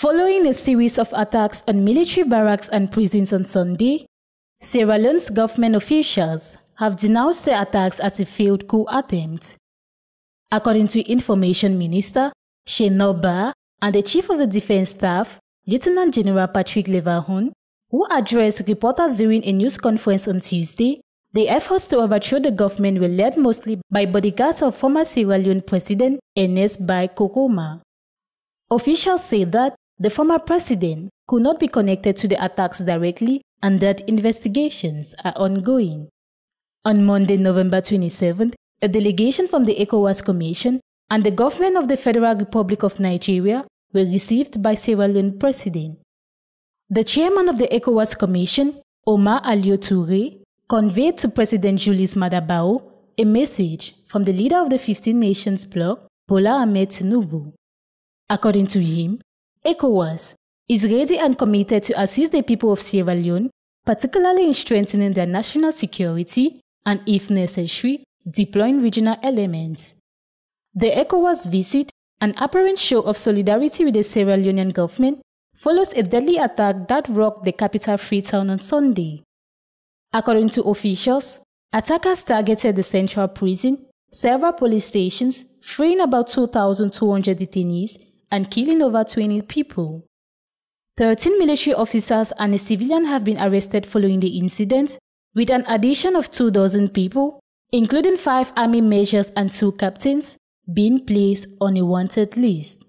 Following a series of attacks on military barracks and prisons on Sunday, Sierra Leone's government officials have denounced the attacks as a failed coup attempt. According to Information Minister Shane and the Chief of the Defense Staff, Lieutenant General Patrick Lavahun, who addressed reporters during a news conference on Tuesday, the efforts to overthrow the government were led mostly by bodyguards of former Sierra Leone President Ernest Bai Koroma. Officials say that the former president could not be connected to the attacks directly and that investigations are ongoing. On Monday, November 27th, a delegation from the ECOWAS Commission and the government of the Federal Republic of Nigeria were received by Sierra Leone President. The chairman of the ECOWAS Commission, Omar Alieu Touray, conveyed to President Julius Maada Bio a message from the leader of the 15 Nations bloc, Bola Ahmed Tinubu. According to him, ECOWAS is ready and committed to assist the people of Sierra Leone, particularly in strengthening their national security and, if necessary, deploying regional elements. The ECOWAS visit, an apparent show of solidarity with the Sierra Leonean government, follows a deadly attack that rocked the capital Freetown on Sunday. According to officials, attackers targeted the central prison, several police stations, freeing about 2,200 detainees and killing over 20 people. 13 military officers and a civilian have been arrested following the incident, with an addition of two dozen people, including five army majors and two captains, being placed on a wanted list.